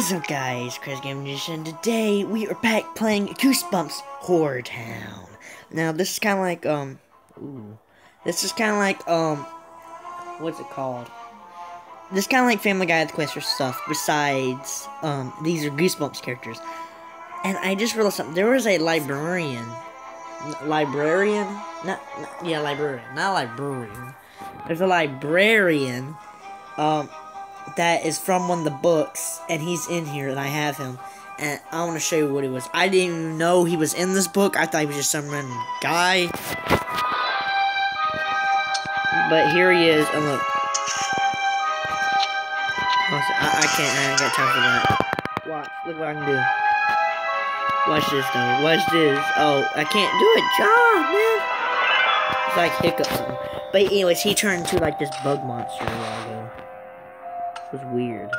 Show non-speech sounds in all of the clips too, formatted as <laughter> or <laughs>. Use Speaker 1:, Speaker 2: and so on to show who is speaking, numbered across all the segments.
Speaker 1: What's up guys, Chris Game Edition. Today we are back playing Goosebumps Horror Town. Now this is kind of like, um, ooh, this is kind of like, um, what's it called? This kind of like Family Guy with Quest for stuff, besides, um, these are Goosebumps characters. And I just realized something, there was a librarian, librarian? Not, not yeah, librarian, not librarian. There's a librarian, um, that is from one of the books, and he's in here, and I have him. And I want to show you what he was. I didn't even know he was in this book. I thought he was just some random guy. But here he is, and look. I, I can't, I ain't got time for that. Watch, look what I can do. Watch this, though. Watch this. Oh, I can't do it. John, man. It's like hiccups. But anyways, he turned into like this bug monster a while ago was weird.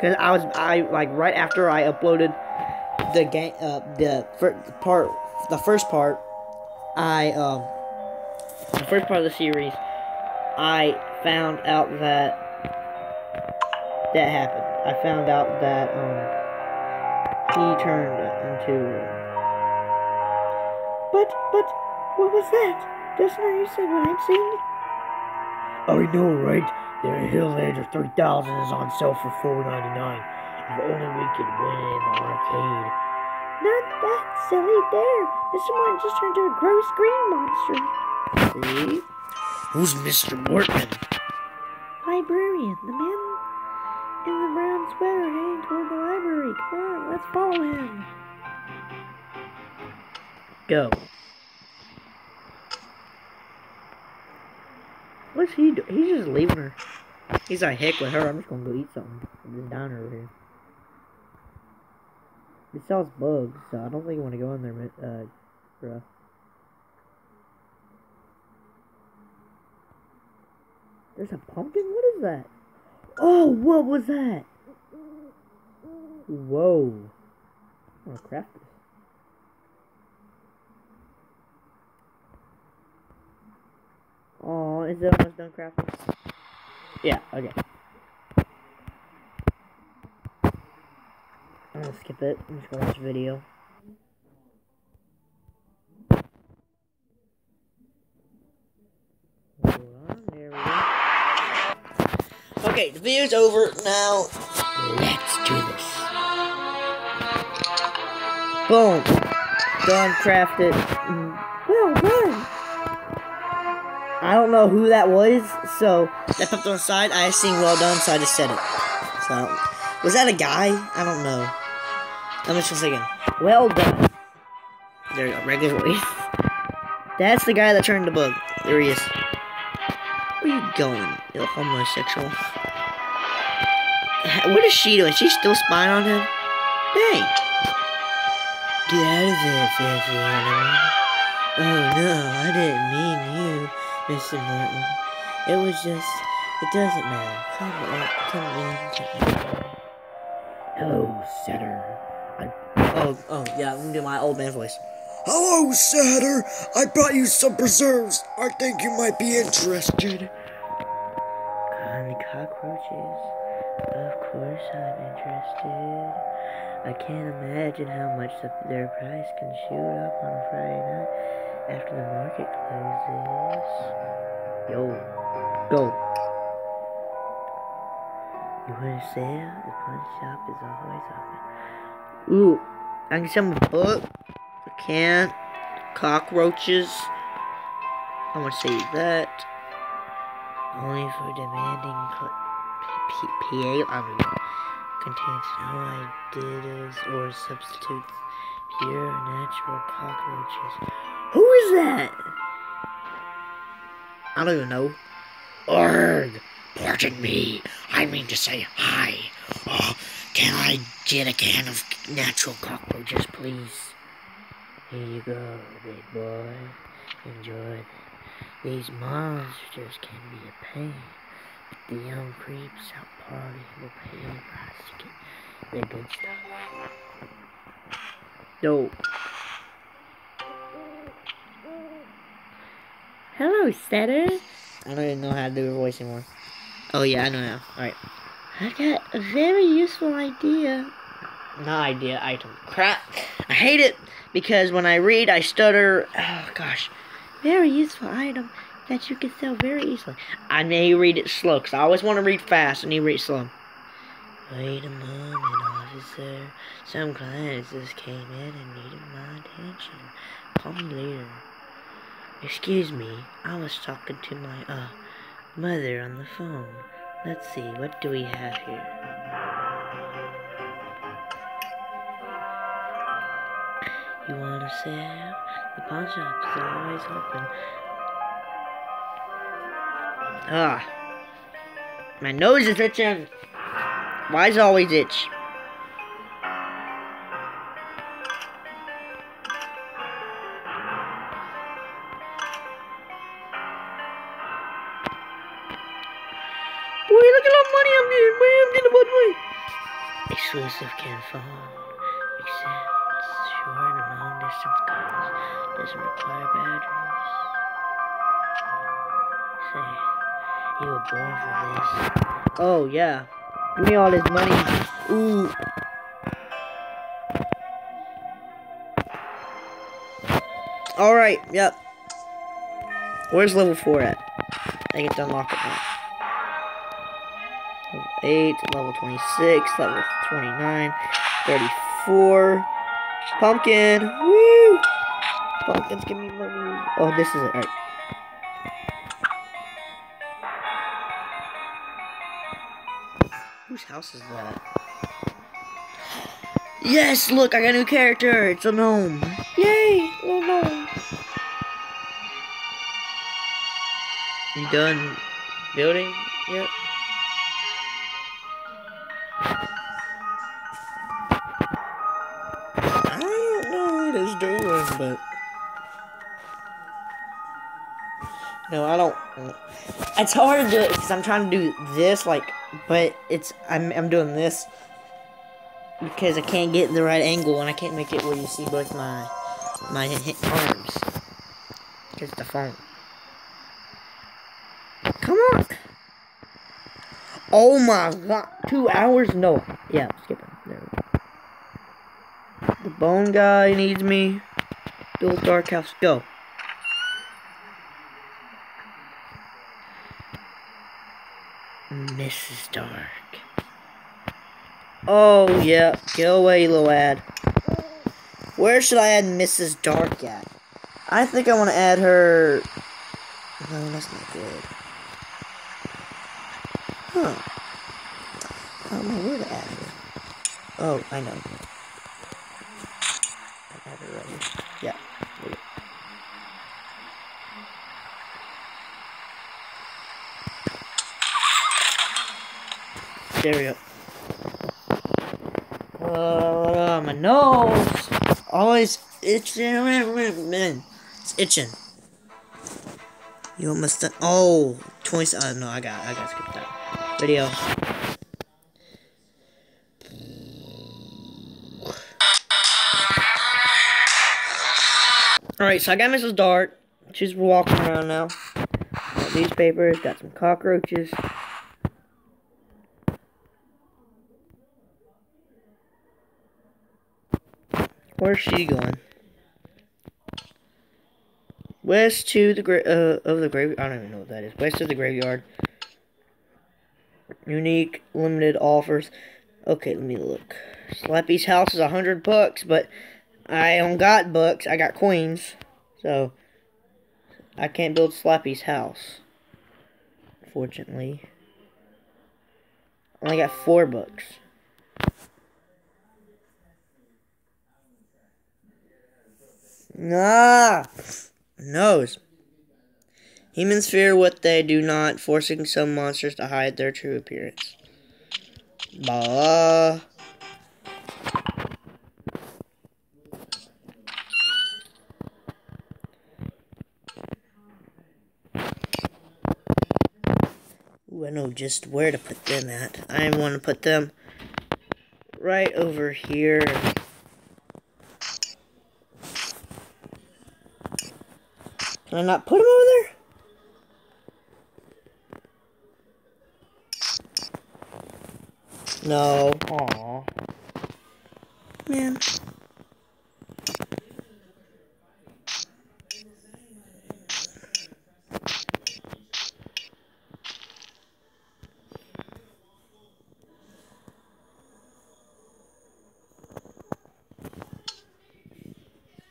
Speaker 1: Cause I was I like right after I uploaded the game uh the first part the first part I um the first part of the series I found out that that happened. I found out that um he turned into But but what was that? Doesn't you said what I'm saying?
Speaker 2: I know, right? Their Hill Edge 3000 is on sale for $4.99. If only we could win in the arcade.
Speaker 3: Not that silly there. Mr. Morton just turned into a gross green monster.
Speaker 2: See? Who's Mr. Morton?
Speaker 3: Librarian, the man in the brown sweater heading toward the library. Come on, let's follow him.
Speaker 1: Go. What's he do? He's just leaving her. He's like, heck with her. I'm just gonna go eat something at this diner over here. It sells bugs, so I don't think you want to go in there, uh, bro. There's a pumpkin? What is that? Oh, what was that? Whoa. I'm gonna craft this. Oh, is it almost done crafting? Yeah, okay. I'm gonna skip it. I'm just gonna watch the video. Hold on, there we go. Okay, the video's over. Now, let's do this. Boom. Done, crafted. I don't know who that was, so that popped on the side. I seen well done, so I just said it. So, was that a guy? I don't know. I'm just say again well done. There you go, regular voice. <laughs> That's the guy that turned the bug. There he is. Where you going, you homosexual? <laughs> What is she doing? She's still spying on him? Dang. Get out of there, filthy animal. Oh no, I didn't mean you. Mr. Morton. It was just, it doesn't matter. Come on, come in.
Speaker 2: Hello, setter.
Speaker 1: I, oh, oh, yeah, I'm gonna do my old man voice.
Speaker 2: Hello, setter. I brought you some preserves. I think you might be interested.
Speaker 1: Kind cockroaches. Of course I'm interested. I can't imagine how much the, their price can shoot up on a Friday night after the market closes. Yo, go. You want to sell? The pawn shop is always open. Ooh, I can sell my book. I can. Cockroaches. I'm gonna say that. Only for demanding PA. I mean, contains no ideas or substitutes. Pure natural cockroaches. Who is that? I don't even know.
Speaker 2: Arg! Pardon me. I mean to say hi. Oh, can I get a can of natural cockroaches, please?
Speaker 1: Here you go, big boy. Enjoy them. These monsters can be a pain, but the young creeps out party will pay any price to get their good stuff. Dope. Hello, setter. I don't even know how to do a voice anymore. Oh yeah, I know now. Alright.
Speaker 3: I got a very useful idea.
Speaker 1: Not idea, item. Crap. I hate it because when I read, I stutter. Oh, gosh.
Speaker 3: Very useful item that you can sell very easily.
Speaker 1: I may read it slow because I always want to read fast and you read slow. Wait a moment, officer. Some clients just came in and needed my attention. Call me later. Excuse me, I was talking to my, uh, mother on the phone. Let's see, what do we have here? You wanna sell? The pawn shop is always open. Ah. My nose is itching. Why is it always itch? Money I'm getting. Boy, I'm getting a bunch of money. Exclusive can phone. Accepts short and long distance calls. Doesn't require batteries. Say, you were born for this. Oh, yeah. Give me all this money. Ooh. Alright, yep. Where's level 4 at? I get to unlock it now. Level 8, level 26, level 29, 34. Pumpkin! Woo! Pumpkins give me money. Oh, this is it. Alright. Whose house is that? Yes, look, I got a new character. It's a gnome.
Speaker 3: Yay! Little gnome.
Speaker 1: You done building but no, I don't. It's hard to because I'm trying to do this, like, but it's I'm I'm doing this because I can't get the right angle and I can't make it where you see both my my arms because the phone. Come on. Oh my god. Two hours? No. Yeah, skip it. There we go. The bone guy needs me. Build dark house. Go. Mrs. Dark. Oh, yeah. Get away, little ad. Where should I add Mrs. Dark at? I think I want to add her... No, that's not good. Huh. I don't know where to add her. Oh, I know. I her right here. Yeah. there. There we go. Uh, my nose. Always itching. It's itching. You almost done. Oh, 20. Uh, no, I got. I got to skip that video. All right, so I got Mrs. Dart. She's walking around now. Got these papers. Got some cockroaches. Where's she going? West to the gra- uh, of the grave. I don't even know what that is. West of the graveyard. Unique limited offers. Okay, let me look. Slappy's house is a hundred bucks, but I don't got bucks. I got coins, so I can't build Slappy's house. Fortunately, I only got four bucks. Nah, nose. Humans fear what they do not, forcing some monsters to hide their true appearance. Blah. I know just where to put them at. I want to put them right over here. Can I not put them over there? No.
Speaker 3: Aw.
Speaker 1: Man.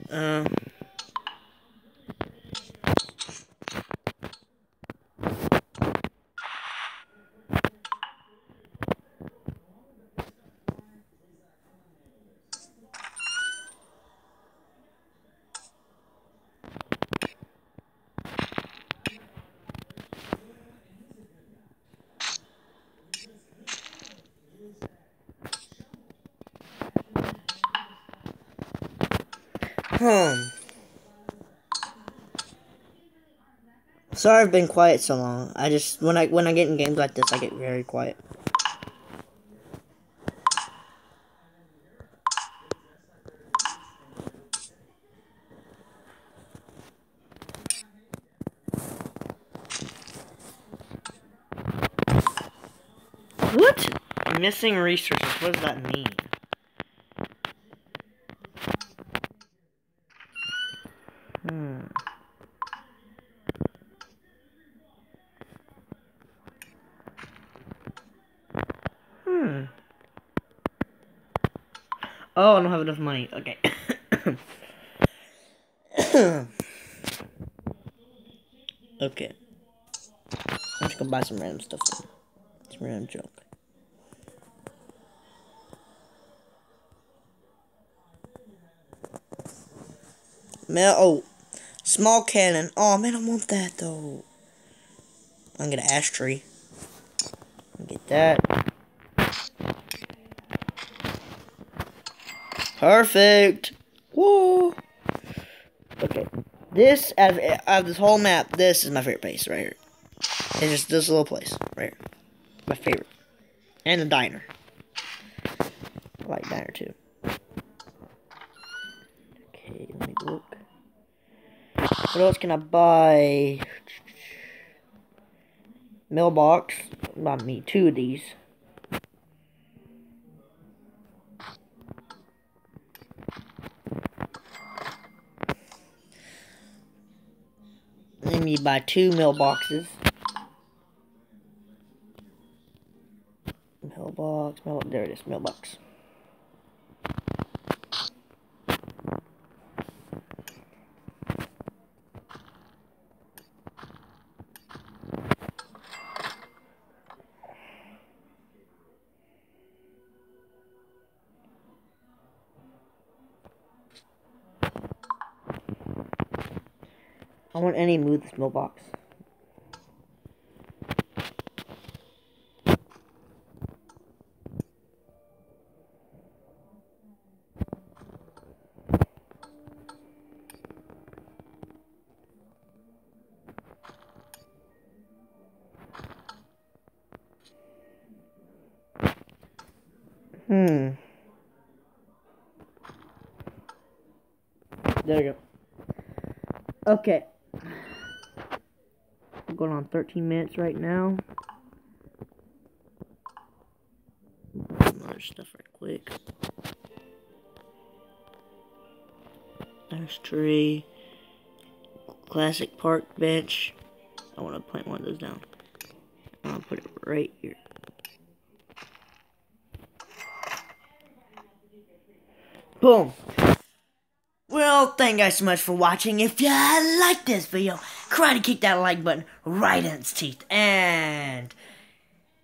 Speaker 1: Uh, Hmm. Sorry I've been quiet so long. I just when I when I get in games like this I get very quiet. What? Missing resources. What does that mean? Oh, I don't have enough money. Okay. <coughs> okay. Just gonna buy some random stuff. Some random junk. Man, oh, small cannon. Oh man, I want that though. I'm gonna ash tree. Get that. Perfect. Whoa. Okay. This out of, out of this whole map, this is my favorite place right here. It's just this little place right here. My favorite. And the diner. I like diner too. Okay, let me look. What else can I buy? Mailbox. Not me, two of these. You buy two mailboxes. Mailbox, mail there it is, mailbox. I want any move this mailbox. Hmm. There you go. Okay. Going on 13 minutes right now. Other stuff right quick. There's tree. Classic park bench. I want to plant one of those down. I'll put it right here. Boom. Well, thank you guys so much for watching. If you like this video, to kick that like button right in its teeth. And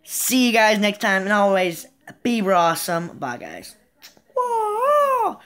Speaker 1: see you guys next time. And always, be awesome. Bye, guys. Whoa.